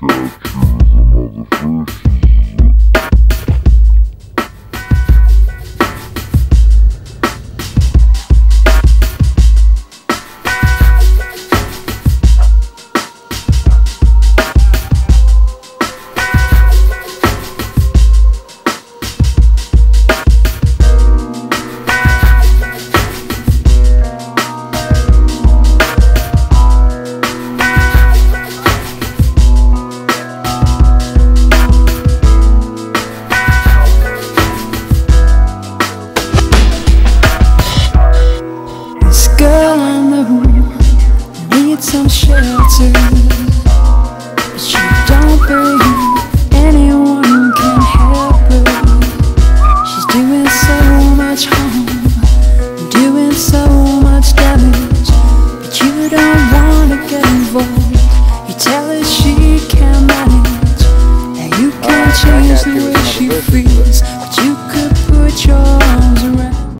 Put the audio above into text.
This needs some shelter,